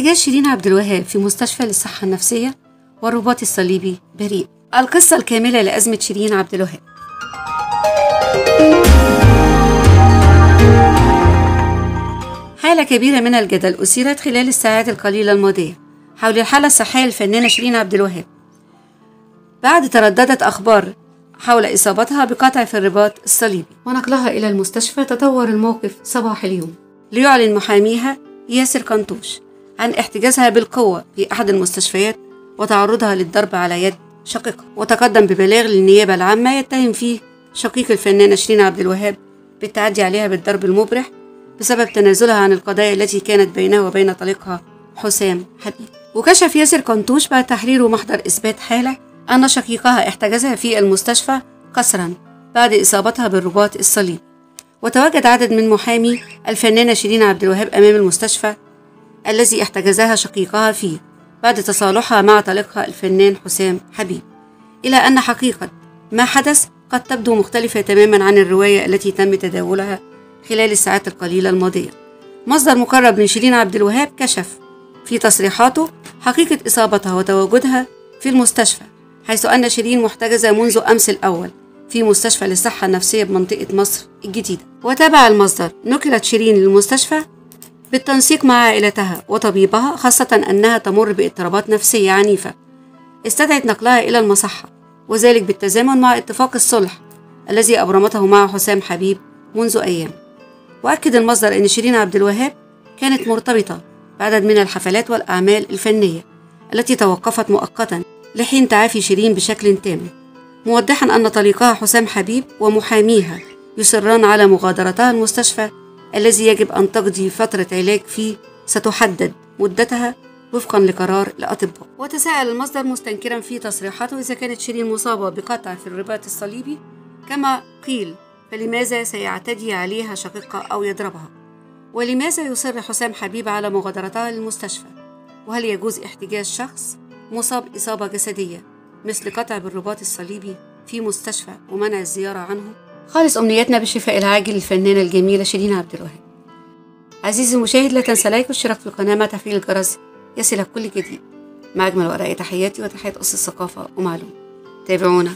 احتجاز شيرين عبد الوهاب في مستشفى للصحة النفسية والرباط الصليبي بريء. القصة الكاملة لأزمة شيرين عبد الوهاب. حالة كبيرة من الجدل أثيرت خلال الساعات القليلة الماضية حول الحالة الصحية للفنانة شيرين عبد الوهاب. بعد ترددت أخبار حول إصابتها بقطع في الرباط الصليبي. ونقلها إلى المستشفى تطور الموقف صباح اليوم. ليعلن محاميها ياسر كنتوش عن احتجازها بالقوة في أحد المستشفيات وتعرضها للضرب على يد شقيقها وتقدم ببلاغ للنيابة العامة يتهم فيه شقيق الفنانة شيرين عبد الوهاب بالتعدي عليها بالضرب المبرح بسبب تنازلها عن القضايا التي كانت بينها وبين طليقها حسام حبيب. وكشف ياسر كنتوش بعد تحريره محضر إثبات حالة أن شقيقها احتجزها في المستشفى قسرا بعد إصابتها بالرباط الصليبي. وتواجد عدد من محامي الفنانة شيرين عبد الوهاب أمام المستشفى الذي احتجزها شقيقها فيه بعد تصالحها مع طليقها الفنان حسام حبيب. إلى أن حقيقة ما حدث قد تبدو مختلفة تماما عن الرواية التي تم تداولها خلال الساعات القليلة الماضية. مصدر مقرب من شيرين عبد الوهاب كشف في تصريحاته حقيقة إصابتها وتواجدها في المستشفى حيث أن شيرين محتجزة منذ أمس الأول في مستشفى للصحة النفسية بمنطقة مصر الجديدة. وتابع المصدر نقلت شيرين للمستشفى بالتنسيق مع عائلتها وطبيبها خاصة أنها تمر باضطرابات نفسية عنيفة. استدعت نقلها إلى المصحة وذلك بالتزامن مع اتفاق الصلح الذي أبرمته مع حسام حبيب منذ أيام. وأكد المصدر أن شيرين عبد الوهاب كانت مرتبطة بعدد من الحفلات والأعمال الفنية التي توقفت مؤقتا لحين تعافي شيرين بشكل تام. موضحا أن طليقها حسام حبيب ومحاميها يصران على مغادرتها المستشفى الذي يجب أن تقضي فترة علاج فيه ستحدد مدتها وفقا لقرار الأطباء. وتساءل المصدر مستنكرا في تصريحاته إذا كانت شيرين مصابة بقطع في الرباط الصليبي كما قيل فلماذا سيعتدي عليها شقيقها أو يضربها؟ ولماذا يصر حسام حبيب على مغادرتها للمستشفى؟ وهل يجوز احتجاز شخص مصاب إصابة جسدية مثل قطع بالرباط الصليبي في مستشفى ومنع الزيارة عنه؟ خالص أمنياتنا بالشفاء العاجل للفنانة الجميلة شيرين عبد الوهاب. عزيزي المشاهد لا تنسى لايك والاشتراك في القناة مع تفعيل الجرس. يصلك كل جديد. مع أجمل ورقة تحياتي وتحيات أس الثقافة ومعلومة. تابعونا.